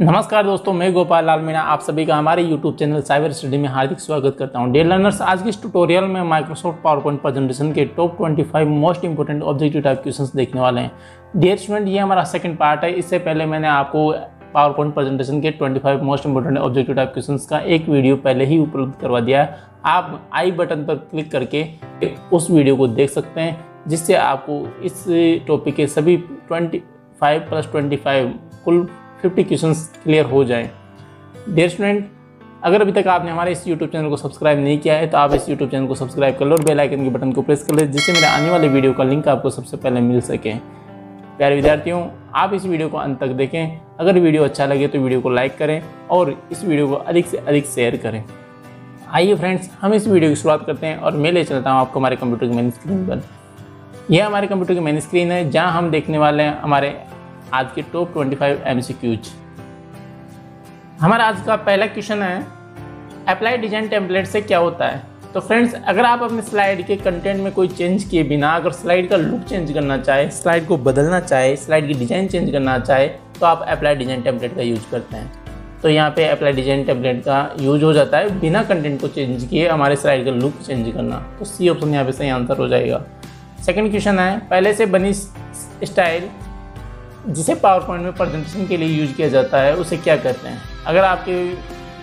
नमस्कार दोस्तों, मैं गोपाल लाल मीणा, आप सभी का हमारे YouTube चैनल साइबर स्टडी में हार्दिक स्वागत करता हूँ। डियर लर्नर्स आज के इस ट्यूटोरियल में माइक्रोसॉफ्ट पावर पॉइंट प्रेजेंटेशन के top 25 most important objective type questions देखने वाले हैं। डियर स्टूडेंट ये हमारा सेकंड पार्ट है। इससे पहले मैंने आपको पावर पॉइंट प्रेजेंटेशन के 25 most important objective type question का एक वीडियो पहले ही उपलब्ध करवा दिया है। आप आई बटन पर क्लिक करके उस वीडियो को देख सकते हैं, जिससे आपको इस टॉपिक के सभी 25 प्लस 25 कुल 50 क्वेश्चन क्लियर हो जाएँ। डियर स्टूडेंट अगर अभी तक आपने हमारे इस यूट्यूब चैनल को सब्सक्राइब नहीं किया है तो आप इस यूट्यूब चैनल को सब्सक्राइब कर लो और बेल आइकन के बटन को प्रेस कर ले, जिससे मेरे आने वाले वीडियो का लिंक आपको सबसे पहले मिल सके। प्यारे विद्यार्थियों, आप इस वीडियो को अंत तक देखें। अगर वीडियो अच्छा लगे तो वीडियो को लाइक करें और इस वीडियो को अधिक से अधिक शेयर करें। आइए फ्रेंड्स हम इस वीडियो की शुरुआत करते हैं और मैं ले चलता हूँ आपको हमारे कंप्यूटर की मेन स्क्रीन पर। यह हमारे कंप्यूटर की मेन स्क्रीन है, जहाँ हम देखने वाले हैं हमारे आज के टॉप 25 एम हमारा आज का पहला क्वेश्चन है अप्लाई डिज़ाइन टेम्पलेट से क्या होता है? तो फ्रेंड्स अगर आप अपने स्लाइड के कंटेंट में कोई चेंज किए बिना, अगर स्लाइड का लुक चेंज करना चाहे स्लाइड को बदलना चाहे स्लाइड की डिज़ाइन चेंज करना चाहे तो आप अप्लाई डिज़ाइन टेम्पलेट का यूज़ करते हैं। तो यहाँ पे अप्लाई डिज़ाइन टेम्पलेट का यूज़ हो जाता है बिना कंटेंट को चेंज किए हमारे स्लाइड का लुक चेंज करना। तो सी ऑप्शन यहाँ पे सही आंसर हो जाएगा। सेकंड क्वेश्चन है, पहले से बनी स्टाइल जिसे पावर पॉइंट में प्रेजेंटेशन के लिए यूज़ किया जाता है, उसे क्या कहते हैं? अगर आपके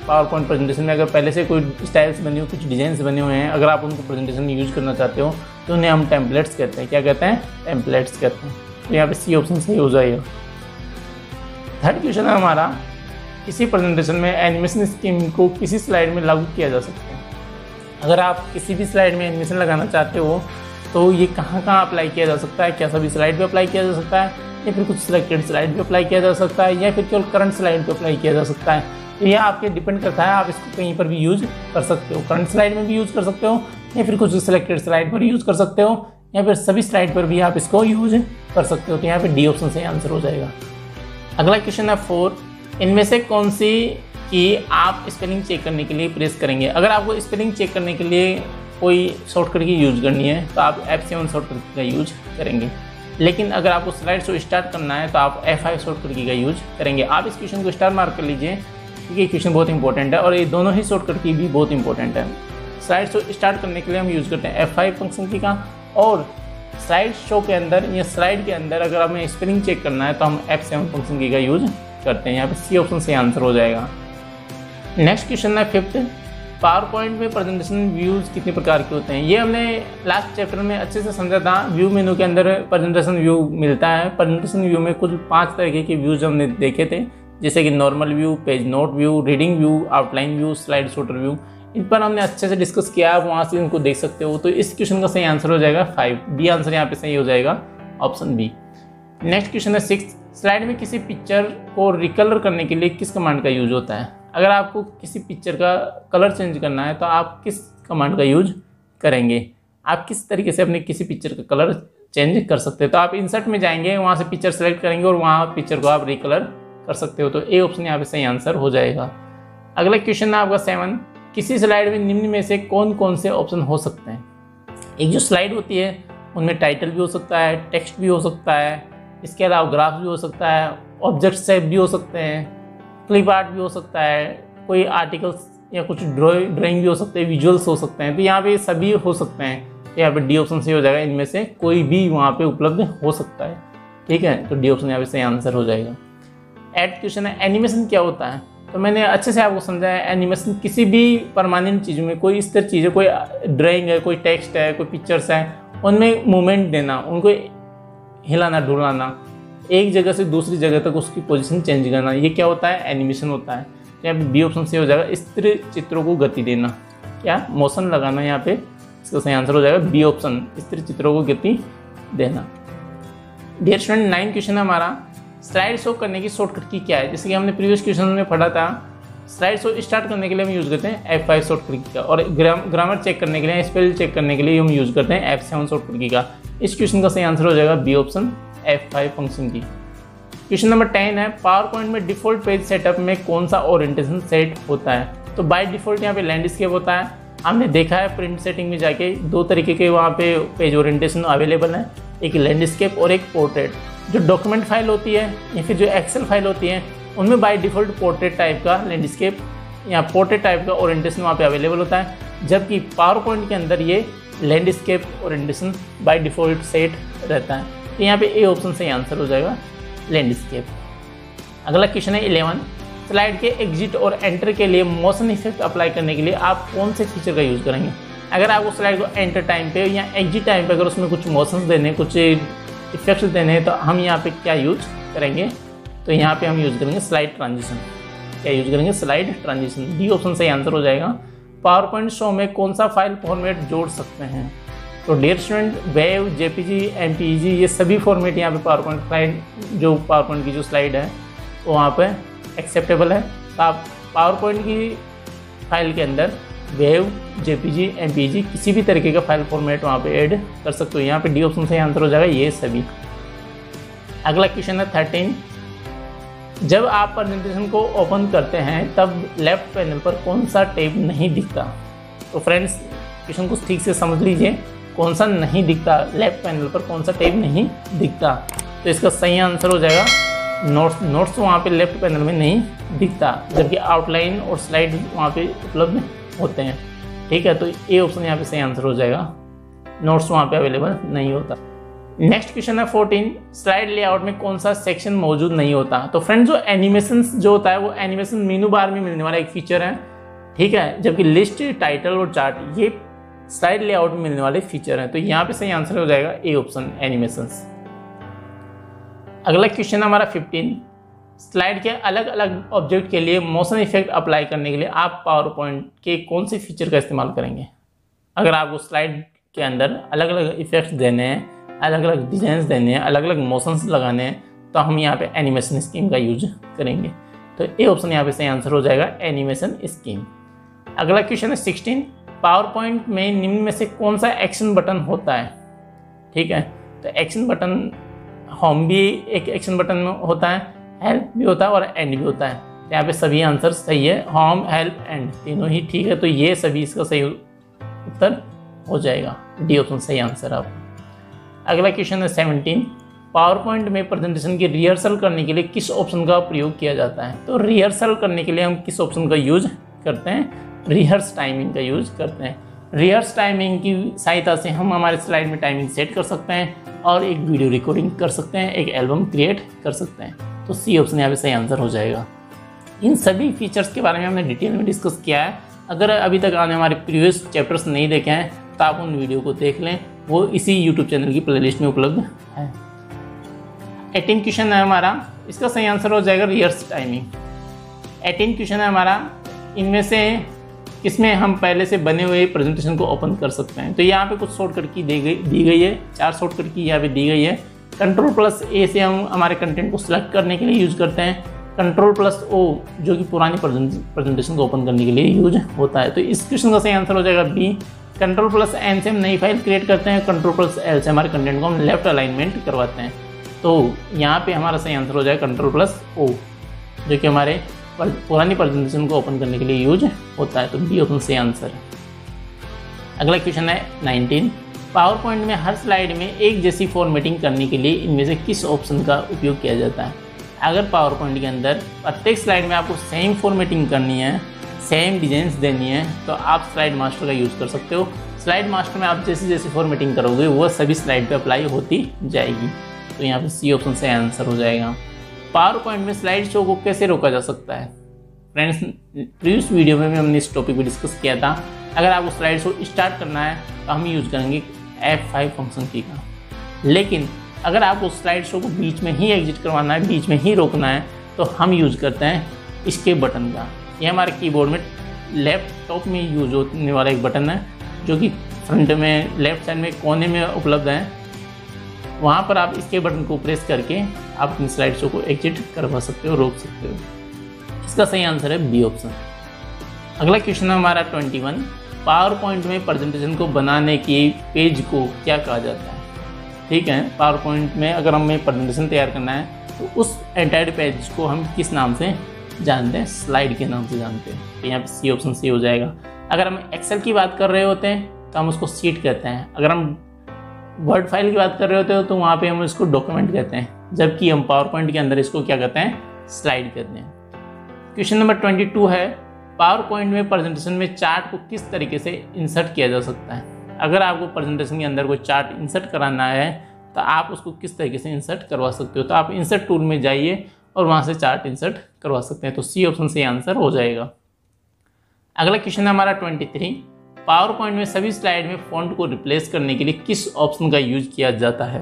पावर पॉइंट प्रेजेंटेशन में अगर पहले से कोई स्टाइल्स बनी हो, कुछ डिज़ाइन बने हुए हैं, अगर आप उनको प्रेजेंटेशन में यूज़ करना चाहते हो तो उन्हें हम टेम्पलेट्स कहते हैं। क्या कहते हैं? टेम्पलेट्स कहते हैं। तो यहाँ पे सी ऑप्शन सही हो जाएगा थर्ड क्वेश्चन है हमारा, किसी प्रेजेंटेशन में एनिमेशन स्कीम को किसी स्लाइड में लागू किया जा सकता है? अगर आप किसी भी स्लाइड में एनिमेशन लगाना चाहते हो तो ये कहाँ कहाँ अप्लाई किया जा सकता है? क्या सभी स्लाइड पे अप्लाई किया जा सकता है? या फिर कुछ सिलेक्टेड स्लाइड पे अप्लाई किया जा सकता है, या फिर केवल करंट स्लाइड पे अप्लाई किया जा सकता है। तो यह आपके डिपेंड करता है, आप इसको कहीं पर भी यूज़ कर सकते हो। करंट स्लाइड में भी यूज़ कर सकते हो, या फिर कुछ सिलेक्टेड स्लाइड पर यूज़ कर सकते हो, या फिर सभी स्लाइड पर भी आप इसको यूज़ कर सकते हो। तो यहाँ पे डी ऑप्शन से आंसर हो जाएगा। अगला क्वेश्चन है फोर इनमें से कौन सी की आप स्पेलिंग चेक करने के लिए प्रेस करेंगे? अगर आपको स्पेलिंग चेक करने के लिए कोई शॉर्टकट की यूज़ करनी है तो आप एफ़ सेवन शॉर्टकट का यूज़ करेंगे। लेकिन अगर आपको स्लाइड शो स्टार्ट करना है तो आप एफ़ आई शॉर्टकट की का यूज़ करेंगे। आप इस क्वेश्चन को स्टार मार्क कर लीजिए, क्योंकि क्वेश्चन बहुत इंपॉर्टेंट है, और ये दोनों ही शॉर्टकट की भी बहुत इंपॉर्टेंट है। स्लाइड शो स्टार्ट करने के लिए हम यूज़ करते हैं एफ़ फाइव फ़ंक्शन की का, और स्लाइड शो के अंदर, या स्लाइड के अंदर अगर हमें स्पेलिंग चेक करना है तो हम एफ़ सेवन फ़ंक्शन की का यूज़ करते हैं। यहाँ पे सी ऑप्शन से आंसर हो जाएगा। नेक्स्ट क्वेश्चन है फिफ्थ पावर पॉइंट में प्रेजेंटेशन व्यूज़ कितने प्रकार के होते हैं? ये हमने लास्ट चैप्टर में अच्छे से समझा था। व्यू मेनू के अंदर प्रेजेंटेशन व्यू मिलता है। प्रेजेंटेशन व्यू में कुछ पाँच तरीके के व्यूज़ हमने देखे थे। जैसे कि normal view page note view reading view outline view slide sorter view इन पर हमने अच्छे से डिस्कस किया आप वहाँ से इनको देख सकते हो। तो इस क्वेश्चन का सही आंसर हो जाएगा फाइव बी आंसर यहाँ पे सही हो जाएगा। ऑप्शन बी नेक्स्ट क्वेश्चन है सिक्स स्लाइड में किसी पिक्चर को रिकलर करने के लिए किस कमांड का यूज़ होता है? अगर आपको किसी पिक्चर का कलर चेंज करना है तो आप किस कमांड का यूज़ करेंगे? आप किस तरीके से अपने किसी पिक्चर का कलर चेंज कर सकते हैं? तो आप इंसर्ट में जाएँगे, वहाँ से पिक्चर सेलेक्ट करेंगे और वहाँ पिक्चर को आप रिकलर कर सकते हो। तो ए ऑप्शन यहाँ पे सही आंसर हो जाएगा। अगला क्वेश्चन है आपका सेवन किसी स्लाइड में निम्न में से कौन कौन से ऑप्शन हो सकते हैं? एक जो स्लाइड होती है, उनमें टाइटल भी हो सकता है टेक्स्ट भी हो सकता है, इसके अलावा ग्राफ भी हो सकता है ऑब्जेक्ट सेप भी हो सकते हैं। क्लिप आर्ट भी हो सकता है, कोई आर्टिकल्स या कुछ ड्राइंग भी हो सकते हैं, विजुअल्स हो सकते हैं तो यहाँ पे सभी हो सकते हैं। यहाँ पे डी ऑप्शन से हो जाएगा, इनमें से कोई भी वहाँ पे उपलब्ध हो सकता है। ठीक है? तो डी ऑप्शन यहाँ पे सही आंसर हो जाएगा। एड क्वेश्चन है एनिमेशन क्या होता है? तो मैंने अच्छे से आपको समझाया एनिमेशन किसी भी परमानेंट चीज़ में, कोई इस तरह चीज़ है कोई ड्राइंग है, कोई टेक्स्ट है, कोई पिक्चर्स है, उनमें मूवमेंट देना, उनको हिलाना ढुलाना एक जगह से दूसरी जगह तक उसकी पोजीशन चेंज करना, ये क्या होता है? एनिमेशन होता है। यहाँ पे बी ऑप्शन से हो जाएगा। स्थिर चित्रों को गति देना। क्या? मोशन लगाना यहाँ पे। इसका सही आंसर हो जाएगा बी ऑप्शन स्थिर चित्रों को गति देना। डियर स्टूडेंट नाइन क्वेश्चन है हमारा। स्लाइड शो करने की शॉर्टकट की क्या है? जैसे कि हमने प्रीवियस क्वेश्चन में पढ़ा था स्लाइड शो स्टार्ट करने के लिए हम यूज़ करते हैं एफ़ फाइव शॉर्टकट की का। और ग्रामर चेक करने के लिए स्पेल चेक करने के लिए हम यूज़ करते हैं एफ़ सेवन शॉर्टकट की का। इस क्वेश्चन का सही आंसर हो जाएगा B option F five function की। क्वेश्चन नंबर टेन है पावर पॉइंट में डिफ़ॉल्ट पेज सेटअप में कौन सा ओरिएंटेशन सेट होता है? तो बाय डिफ़ॉल्ट यहाँ पे लैंडस्केप होता है। हमने देखा है प्रिंट सेटिंग में जाके दो तरीके के वहाँ पे पेज ओरिएंटेशन अवेलेबल है। एक लैंडस्केप और एक पोर्ट्रेट जो डॉक्यूमेंट फ़ाइल होती है या फिर जो एक्सेल फ़ाइल होती है, उनमें बाय डिफ़ॉल्ट पोर्ट्रेट टाइप का लैंडस्केप या पोर्ट्रेट टाइप का ओरिएंटेशन वहाँ पे अवेलेबल होता है। जबकि पावर पॉइंट के अंदर ये landscape orientation by default set रहता है। तो यहाँ पे ए ऑप्शन से आंसर हो जाएगा लैंडस्केप अगला क्वेश्चन है इलेवन स्लाइड के एग्जिट और एंटर के लिए मोशन इफ़ेक्ट अप्लाई करने के लिए आप कौन से फीचर का यूज़ करेंगे? अगर आप आपको स्लाइड को एंटर टाइम पे या एग्जिट टाइम पे अगर उसमें कुछ मोशंस देने, कुछ इफेक्ट्स देने हैं तो हम यहाँ पे क्या यूज़ करेंगे? तो यहाँ पे हम यूज़ करेंगे स्लाइड ट्रांजिशन क्या यूज़ करेंगे? स्लाइड ट्रांजिशन डी ऑप्शन सही आंसर हो जाएगा. पावर पॉइंट शो में कौन सा फ़ाइल फॉर्मेट जोड़ सकते हैं? तो dear student wave JPG MPG ये सभी फॉर्मेट यहाँ पे पावर पॉइंट स्लाइड जो पावर पॉइंट की जो स्लाइड है, वो वहाँ पे एक्सेप्टेबल है। तो आप पावर पॉइंट की फ़ाइल के अंदर वेव जेपीजी एमपीजी किसी भी तरीके का फ़ाइल फॉर्मेट वहाँ पे ऐड कर सकते हो। यहाँ पे डी ऑप्शन से आंसर हो जाएगा ये सभी। अगला क्वेश्चन है थर्टीन जब आप प्रेजेंटेशन को ओपन करते हैं, तब लेफ़्ट पैनल पर कौन सा टेप नहीं दिखता? तो फ्रेंड्स क्वेश्चन को ठीक से समझ लीजिए। कौन सा नहीं दिखता लेफ़्ट पैनल पर कौन सा टेप नहीं दिखता। तो इसका सही आंसर हो जाएगा नोट्स नोट्स वहाँ पे लेफ़्ट पैनल में नहीं दिखता, जबकि आउटलाइन और स्लाइड वहाँ पे उपलब्ध होते हैं। ठीक है तो ए ऑप्शन यहाँ पे सही आंसर हो जाएगा। नोट्स वहाँ पे अवेलेबल नहीं होता। नेक्स्ट क्वेश्चन है फोर्टीन स्लाइड लेआउट में कौन सा सेक्शन मौजूद नहीं होता? तो फ्रेंड जो एनिमेशन जो होता है, वो एनिमेशन मीनू बार में मिलने वाला एक फीचर है। ठीक है, जबकि लिस्ट टाइटल और चार्ट ये स्लाइड लेआउट में मिलने वाले फीचर हैं। तो यहाँ पे सही आंसर हो जाएगा ए ऑप्शन एनिमेशन अगला क्वेश्चन हमारा फिफ्टीन स्लाइड के अलग अलग ऑब्जेक्ट के लिए मोशन इफ़ेक्ट अप्लाई करने के लिए आप पावर पॉइंट के कौन से फीचर का इस्तेमाल करेंगे? अगर आपको स्लाइड के अंदर अलग अलग इफेक्ट्स देने हैं अलग अलग डिज़ाइन देने हैं अलग अलग मोशंस लगाने हैं तो हम यहाँ पे एनिमेशन स्कीम का यूज़ करेंगे। तो ए ऑप्शन यहाँ पे सही आंसर हो जाएगा एनिमेशन स्कीम अगला क्वेश्चन है सिक्सटीन पावर पॉइंट में निम्न में से कौन सा एक्शन बटन होता है? ठीक है तो एक्शन बटन होम भी एक एक्शन बटन में होता है हेल्प भी होता है और एंड भी होता है। तो यहाँ पे सभी आंसर सही है, होम हेल्प एंड तीनों ही ठीक है तो ये सभी इसका सही उत्तर हो जाएगा। डी ऑप्शन सही आंसर आप। अगला क्वेश्चन है सेवनटीन पावर पॉइंट में प्रेजेंटेशन की रिहर्सल करने के लिए किस ऑप्शन का प्रयोग किया जाता है? तो रिहर्सल करने के लिए हम किस ऑप्शन का यूज़ करते हैं? रिहर्स टाइमिंग का यूज़ करते हैं। रिहर्स टाइमिंग की सहायता से हम हमारे स्लाइड में टाइमिंग सेट कर सकते हैं और एक वीडियो रिकॉर्डिंग कर सकते हैं, एक एल्बम क्रिएट कर सकते हैं। तो सी ऑप्शन यहाँ पे सही आंसर हो जाएगा। इन सभी फीचर्स के बारे में हमने डिटेल में डिस्कस किया है। अगर अभी तक आपने हमारे प्रीवियस चैप्टर्स नहीं देखे हैं तो आप उन वीडियो को देख लें। वो इसी यूट्यूब चैनल की प्लेलिस्ट में उपलब्ध है। एटीन क्वेश्चन है हमारा। इसका सही आंसर हो जाएगा रियर्स टाइमिंग एटीन क्वेश्चन है हमारा। इनमें से किसमें हम पहले से बने हुए प्रेजेंटेशन को ओपन कर सकते हैं। तो यहाँ पे कुछ शॉर्टकट की दी गई दी गई है। चार शॉर्टकट की यहाँ पे दी गई है। कंट्रोल प्लस ए से हम हमारे कंटेंट को सिलेक्ट करने के लिए यूज़ करते हैं। कंट्रोल प्लस ओ जो कि पुरानी प्रेजेंटेशन को ओपन करने के लिए यूज़ होता है। तो इस क्वेश्चन का सही आंसर हो जाएगा बी कंट्रोल प्लस एन से हम नई फ़ाइल क्रिएट करते हैं। कंट्रोल प्लस एल से हमारे कंटेंट को हम लेफ़्ट अलाइनमेंट करवाते हैं। तो यहाँ पे हमारा सही आंसर हो जाएगा कंट्रोल प्लस ओ जो कि हमारे पुरानी प्रेजेंटेशन को ओपन करने के लिए यूज़ होता है तो बी ऑप्शन सही आंसर है। अगला क्वेश्चन है नाइनटीन। पावर पॉइंट में हर स्लाइड में एक जैसी फॉर्मेटिंग करने के लिए इनमें से किस ऑप्शन का उपयोग किया जाता है? अगर पावर पॉइंट के अंदर प्रत्येक स्लाइड में आपको सेम फॉर्मेटिंग करनी है सेम डिज़ाइन देनी है तो आप स्लाइड मास्टर का यूज़ कर सकते हो। स्लाइड मास्टर में आप जैसे जैसे फॉर्मेटिंग करोगे वो सभी स्लाइड पे अप्लाई होती जाएगी। तो यहाँ पे सी ऑप्शन से आंसर हो जाएगा। पावर पॉइंट में स्लाइड शो को कैसे रोका जा सकता है? फ्रेंड्स, प्रीवियस वीडियो में भी हमने इस टॉपिक पर डिस्कस किया था। अगर आपको स्लाइड शो स्टार्ट करना है तो हम यूज़ करेंगे एफ़ फाइव फ़ंक्शन की का। लेकिन अगर आपको स्लाइड शो को बीच में ही एग्जिट करवाना है, बीच में ही रोकना है तो हम यूज़ करते हैं इसके बटन का। ये हमारे कीबोर्ड में लैपटॉप में यूज़ होने वाला एक बटन है, जो कि फ्रंट में लेफ़्ट साइड में, कोने में उपलब्ध है। वहाँ पर आप इसके बटन को प्रेस करके आप अपनी स्लाइड शो को एग्जिट करवा सकते हो, रोक सकते हो। इसका सही आंसर है बी ऑप्शन अगला क्वेश्चन है हमारा ट्वेंटी वन पावर पॉइंट में प्रेजेंटेशन को बनाने के पेज को क्या कहा जाता है? ठीक है पावर पॉइंट में अगर हमें प्रेजेंटेशन तैयार करना है तो उस एंटायर पेज को हम किस नाम से जानते हैं? स्लाइड के नाम से जानते हैं। तो यहाँ पे सी ऑप्शन सी हो जाएगा। अगर हम एक्सेल की बात कर रहे होते हैं तो हम उसको सीट कहते हैं। अगर हम वर्ड फ़ाइल की बात कर रहे होते हो तो वहाँ पे हम इसको डॉक्यूमेंट कहते हैं। जबकि हम पावर पॉइंट के अंदर इसको क्या कहते हैं? स्लाइड कहते हैं। क्वेश्चन नंबर ट्वेंटी टू है पावर पॉइंट में प्रेजेंटेशन में चार्ट को किस तरीके से इंसर्ट किया जा सकता है? अगर आपको प्रेजेंटेशन के अंदर कोई चार्ट इंसर्ट कराना है तो आप उसको किस तरीके से इंसर्ट करवा सकते हो? तो आप इंसर्ट टूल में जाइए और वहाँ से चार्ट इंसर्ट करवा सकते हैं। तो सी ऑप्शन से आंसर हो जाएगा। अगला क्वेश्चन है हमारा ट्वेंटी थ्री पावर पॉइंट में सभी स्लाइड में फॉन्ट को रिप्लेस करने के लिए किस ऑप्शन का यूज़ किया जाता है?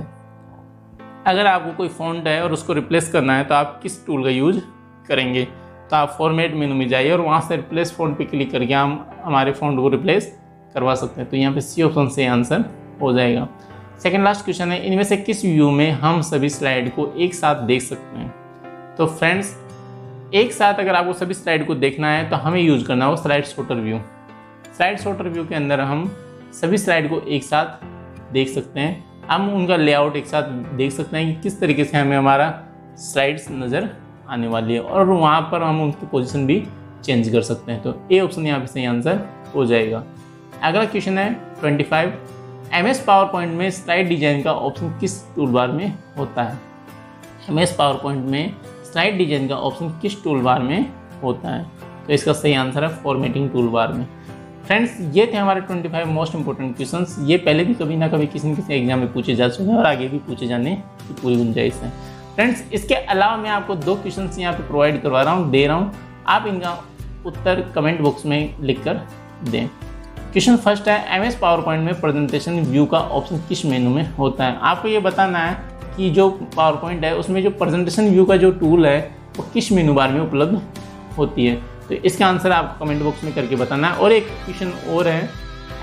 अगर आपको कोई फॉन्ट है और उसको रिप्लेस करना है तो आप किस टूल का यूज़ करेंगे? तो आप फॉर्मेट मेनू में जाइए और वहाँ से रिप्लेस फॉन्ट पे क्लिक करके हम हमारे फॉन्ट को रिप्लेस करवा सकते हैं। तो यहाँ पे सी ऑप्शन से आंसर हो जाएगा। सेकेंड लास्ट क्वेश्चन है, इनमें से किस व्यू में हम सभी स्लाइड को एक साथ देख सकते हैं? तो फ्रेंड्स एक साथ अगर आपको सभी स्लाइड को देखना है तो हमें यूज़ करना होगा slide sorter view slide sorter view के अंदर हम सभी स्लाइड को एक साथ देख सकते हैं। हम उनका लेआउट एक साथ देख सकते हैं कि किस तरीके से हमें हमारा स्लाइड्स नज़र आने वाली है और वहाँ पर हम उनकी पोजिशन भी चेंज कर सकते हैं। तो ए ऑप्शन यहाँ पे सही आंसर हो जाएगा। अगला क्वेश्चन है twenty five M S power point में स्लाइड डिज़ाइन का ऑप्शन किस टूल बार में होता है? एम एस पावर पॉइंट में स्लाइड डिज़ाइन का ऑप्शन किस टूल बार में होता है? तो इसका सही आंसर है फॉर्मेटिंग टूल बार में। फ्रेंड्स ये थे हमारे 25 मोस्ट इंपॉर्टेंट क्वेश्चंस ये पहले भी कभी ना कभी किसी न किसी एग्ज़ाम में पूछे जा चुके हैं और आगे भी पूछे जाने की पूरी गुंजाइश है। फ्रेंड्स इसके अलावा मैं आपको दो क्वेश्चन यहाँ पे प्रोवाइड करवा रहा हूँ, दे रहा हूँ। आप इनका उत्तर कमेंट बॉक्स में लिख कर दें। क्वेश्चन फ़र्स्ट है एम एस पावर पॉइंट में प्रेजेंटेशन व्यू का ऑप्शन किस मेनू में होता है? आपको ये बताना है कि जो पावर पॉइंट है, उसमें जो प्रेजेंटेशन व्यू का जो टूल है, वो किस मेनू बार में उपलब्ध होती है? तो इसका आंसर आप कमेंट बॉक्स में करके बताना और एक क्वेश्चन और है।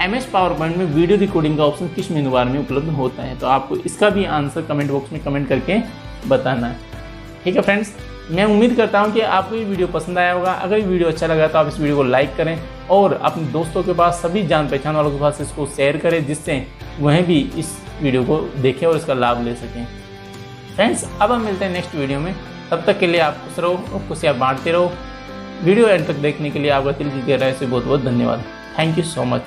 एम एस पावर पॉइंट में वीडियो रिकॉर्डिंग का ऑप्शन किस मेनू बार में उपलब्ध होता है? तो आपको इसका भी आंसर कमेंट बॉक्स में कमेंट करके बताना है। ठीक है फ्रेंड्स मैं उम्मीद करता हूँ कि आपको ये वीडियो पसंद आया होगा। अगर ये वीडियो अच्छा लगा तो आप इस वीडियो को लाइक करें और अपने दोस्तों के पास सभी जान पहचान वालों के पास इसको शेयर करें, जिससे वह भी इस वीडियो को देखें और इसका लाभ ले सकें। फ्रेंड्स अब हम मिलते हैं नेक्स्ट वीडियो में। तब तक के लिए आप खुश रहो और खुशियाँ बांटते रहो। वीडियो एंड तक देखने के लिए आपका दिल की गहराई से बहुत बहुत धन्यवाद। Thank you so much